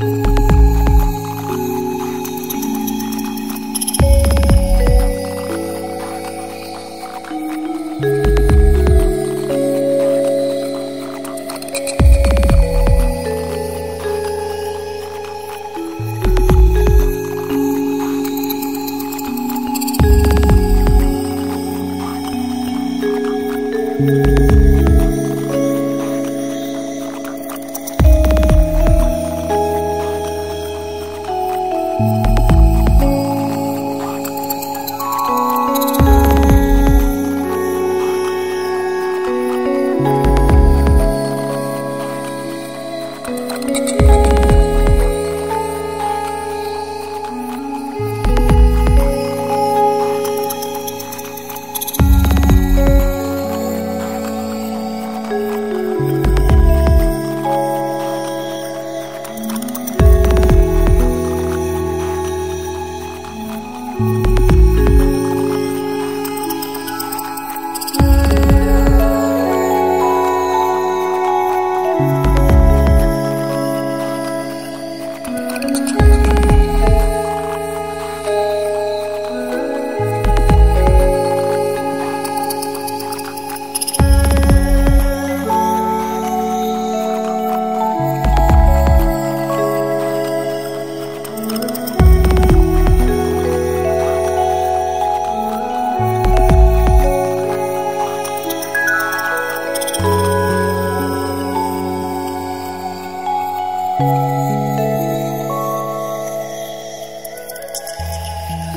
Música you